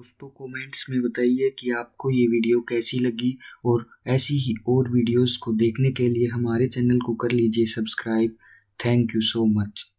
दोस्तों कमेंट्स में बताइए कि आपको ये वीडियो कैसी लगी और ऐसी ही और वीडियोस को देखने के लिए हमारे चैनल को कर लीजिए subscribe thank you so much